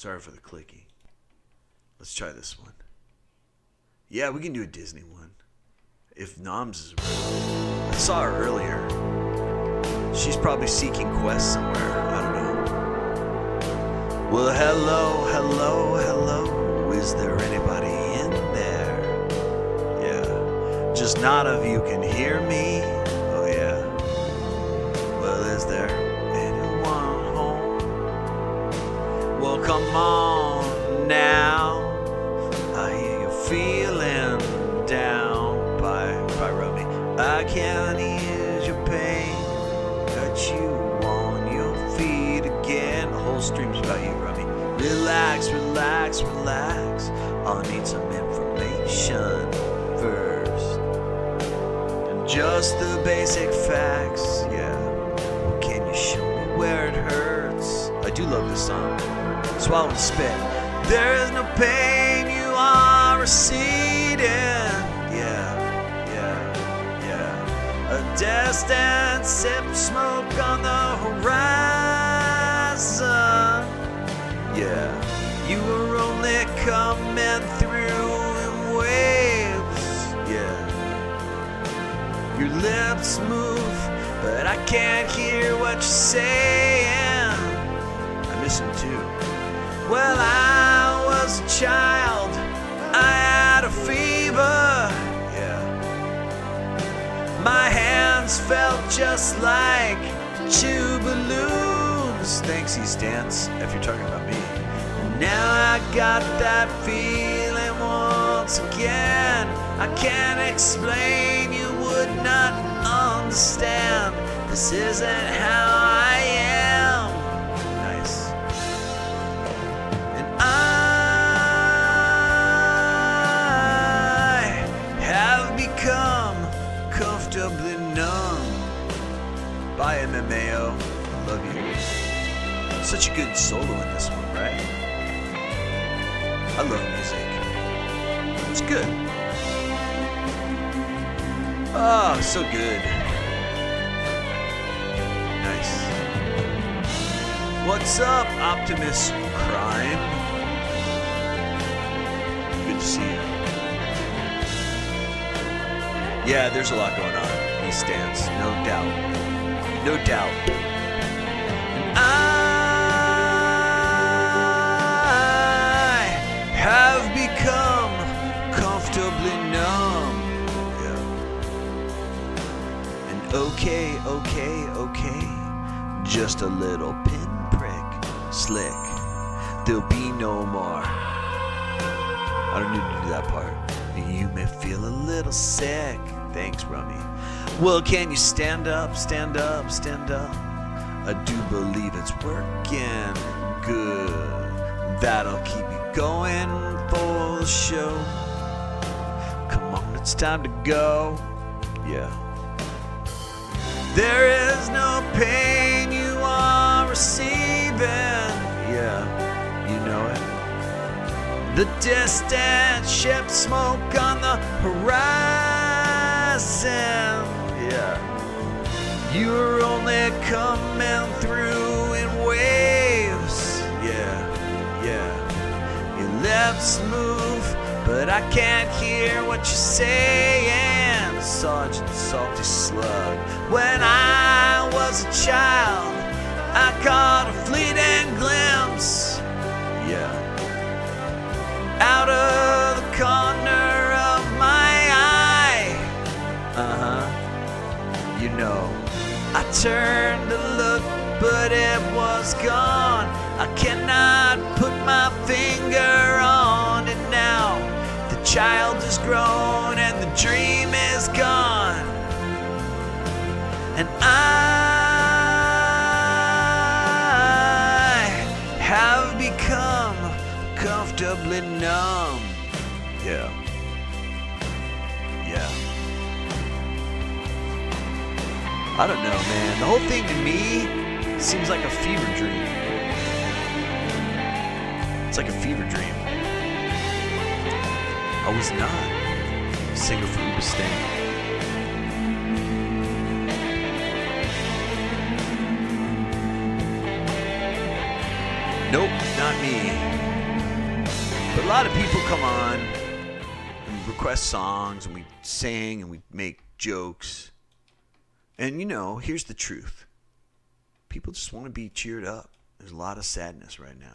Sorry for the clicky. Let's try this one. Yeah, we can do a Disney one. If Noms is. I saw her earlier. She's probably seeking Quest somewhere. I don't know. Well, hello, hello, hello. Is there anybody in there? Yeah. Just not of you can hear me. Come on now. I hear you feeling down by, by Rummy. I can ease your pain. Got you on your feet again. Whole stream's about you, Rummy. Relax, relax, relax. I'll need some information first. And just the basic facts, love this song. Swallow and spit. There is no pain you are receding. Yeah, yeah, yeah. A distant sip smoke on the horizon. Yeah, you were only coming through in waves. Yeah. Your lips move, but I can't hear what you're saying. Him too. Well, I was a child, I had a fever. Yeah. My hands felt just like two balloons. Thanks, East Dance, if you're talking about me. Now I got that feeling once again. I can't explain, you would not understand. This isn't how comfortably numb by MMAO. I love you. Such a good solo in this one, right? I love music. It's good. Oh, so good. Nice. What's up, Optimus Crime? Good to see you. Yeah, there's a lot going on. He stands, no doubt. No doubt. And I have become comfortably numb. Yeah. And okay, okay, okay. Just a little pinprick, slick. There'll be no more. I don't need to do that part. You may feel a little sick. Thanks, Rummy. Well, can you stand up, stand up, stand up? I do believe it's working good. That'll keep you going for the show. Come on, it's time to go. Yeah. There is no pain you are receiving. Yeah, you know it. The distant ship smoke on the horizon. You're only coming through in waves. Yeah, yeah. Your lips move, but I can't hear what you're saying. Sergeant Salty Slug. When I was a child, I caught turned to look, but it was gone. I cannot put my finger on it now. The child is grown and the dream is gone. And I have become comfortably numb. Yeah. Yeah. I don't know, man. The whole thing to me seems like a fever dream. It's like a fever dream. I was not. a Singer for Hoobastank. Nope, not me. But a lot of people come on and request songs, and we sing and we make jokes. And you know, here's the truth people just want to be cheered up. There's a lot of sadness right now.